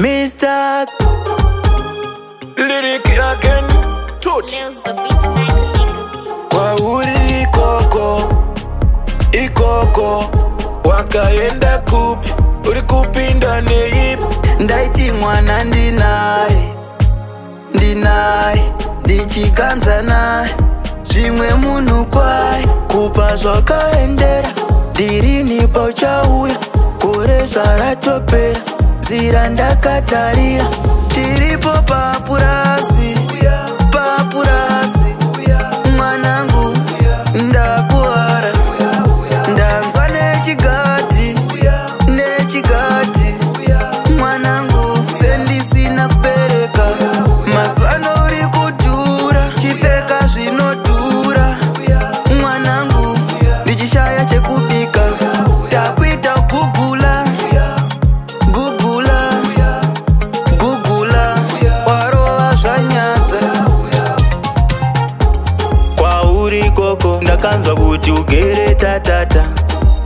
Mr. Lyric again, touch. Kwa uri ikoko, ikoko, wakaenda kupi, uri kupinda neip. Ndaiti mwana ndinai, ndinai, ndichikanza nai, zvimwe munhu kwai, kupa zvakaendera, ndiri nipo chauya, kore zvaratopera nzira ndakatarira tiripo papuraa uri ikoko ndakanzwa kuti ugere tatata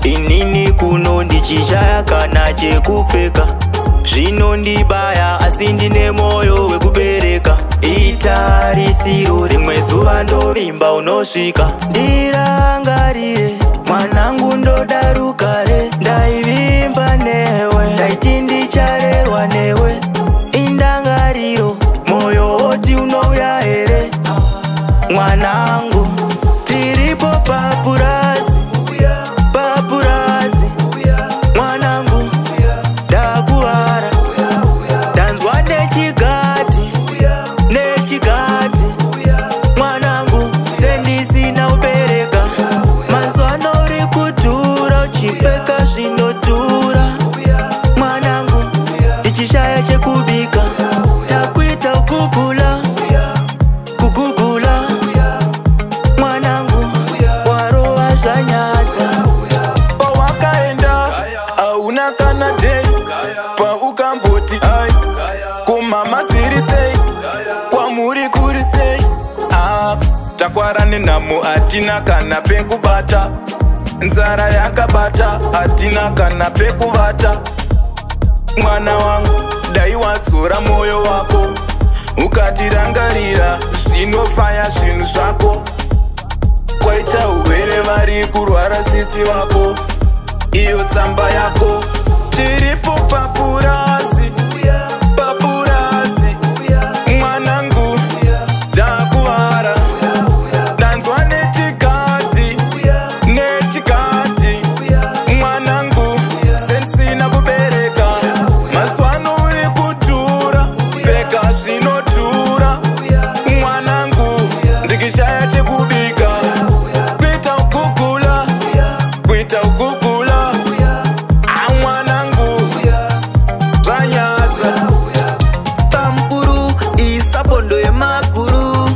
inini kuno ndichishaya kana chekupfeka zvino ndibaya asi ndine mwoyo wekubereka itarisiro rimwe zuva ndovimba unosvika ndirangarire mwanangu ndodarukare ndaivimba newe ndaiti ndicharerwa newe kupfeka zvinodhura mwanangu ndichishaya chekubika takuita kugula kugugula mwanangu warova zvanyadza pawakaenda hauna kana dei paukamboti ai kumama zviri sei kwamuri kuri sei a ah, takwara nenhamo hatina kana pekubata nzara yakabata hatina kana pekuvata mwana wangu dai wadzora mwoyo wako ukatirangarira zvinofaya zvinhu zvako kwaita uvere vari kurwara sisi vako iyo tsamba yako tiripo papurasi kula hamwanangu zvanyadza pamukuru iyi sabondo yemakuru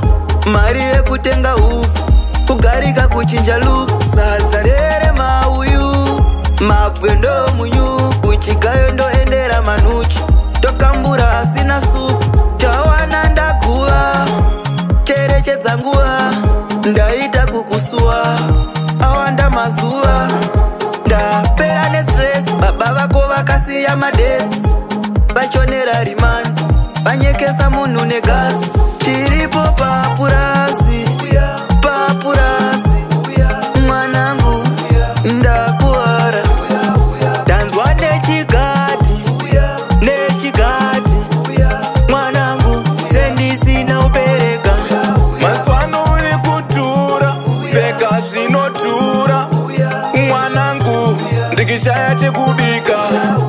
mari yekutenga ufu kugarika kuchinja luku sadza rere mauyu mabwe ndomunyu kuchigayo ndoendera manuchu tokambura asina supu chawana ndaguva cherechedza nguva ndaita kukusuwa awanda mazuva vasiya madetsi vachonera rimandi vanyekesa munhu negasi tiripo papurasi papurasi mwanangu ndakuwara danzwa nechigati nechigati mwanangu sendisina ubereka mazwano uri kudhura peka zvinodhura mwanangu ndikishaya chekubika yeah.